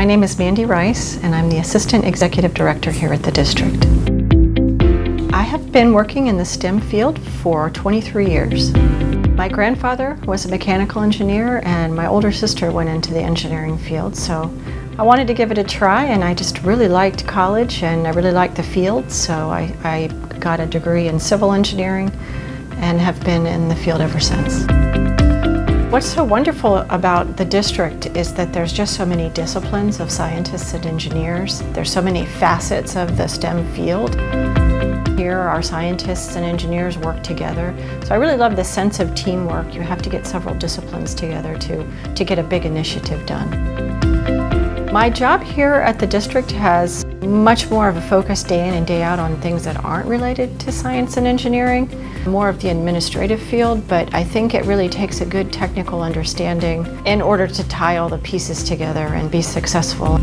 My name is Mandi Rice, and I'm the Assistant Executive Director here at the district. I have been working in the STEM field for 23 years. My grandfather was a mechanical engineer, and my older sister went into the engineering field, so I wanted to give it a try, and I just really liked college and I really liked the field, so I, I got a degree in civil engineering and have been in the field ever since. What's so wonderful about the district is that there's just so many disciplines of scientists and engineers. There's so many facets of the STEM field. Here our scientists and engineers work together. So I really love the sense of teamwork. You have to get several disciplines together to, to get a big initiative done. My job here at the district has much more of a focus day in and day out on things that aren't related to science and engineering, more of the administrative field, but I think it really takes a good technical understanding in order to tie all the pieces together and be successful.